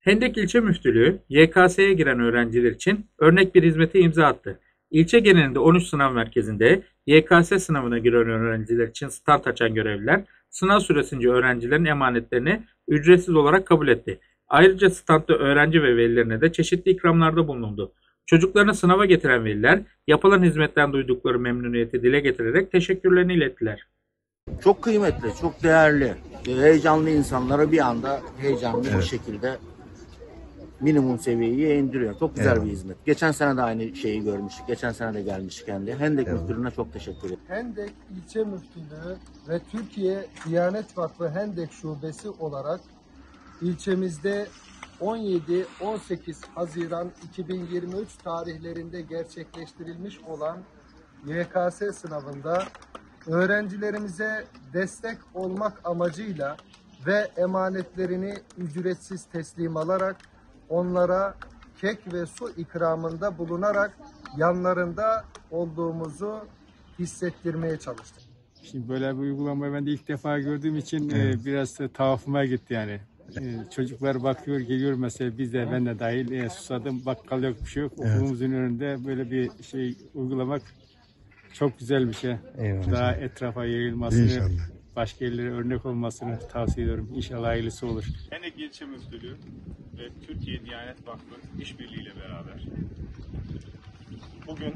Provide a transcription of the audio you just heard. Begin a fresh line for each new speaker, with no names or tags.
Hendek İlçe Müftülüğü, YKS'ye giren öğrenciler için örnek bir hizmete imza attı. İlçe genelinde 13 sınav merkezinde YKS sınavına giren öğrenciler için stand açan görevliler, sınav süresince öğrencilerin emanetlerini ücretsiz olarak kabul etti. Ayrıca standta öğrenci ve velilerine de çeşitli ikramlarda bulundu. Çocuklarını sınava getiren veliler, yapılan hizmetten duydukları memnuniyeti dile getirerek teşekkürlerini ilettiler.
Çok kıymetli, çok değerli. Heyecanlı insanlara bir anda heyecanlı bir
Evet.
şekilde minimum seviyeye indiriyor. Çok güzel
Eyvallah.
bir hizmet. Geçen sene de aynı şeyi görmüştük. Geçen sene de gelmiştik kendi. Hendek
Eyvallah.
Müftülüğü'ne çok teşekkür ederim.
Hendek İlçe Müftülüğü ve Türkiye Diyanet Vakfı Hendek Şubesi olarak ilçemizde 17-18 Haziran 2023 tarihlerinde gerçekleştirilmiş olan YKS sınavında öğrencilerimize destek olmak amacıyla ve emanetlerini ücretsiz teslim alarak onlara kek ve su ikramında bulunarak yanlarında olduğumuzu hissettirmeye çalıştık.
Şimdi böyle bir uygulamayı ben de ilk defa gördüğüm için e, biraz da tuhafıma gitti yani. E, çocuklar bakıyor geliyor mesela biz de ben de dahil e, susadım bakkal yok bir şey yok.
Evet.
Okulumuzun önünde böyle bir şey uygulamak çok güzel bir şey.
Eyvallah.
Daha etrafa yayılmasını,
İnşallah.
başka yerlere örnek olmasını tavsiye ediyorum. İnşallah hayırlısı olur.
Hendek İlçe Müftülüğü ve Türkiye Diyanet Vakfı işbirliğiyle beraber. Bugün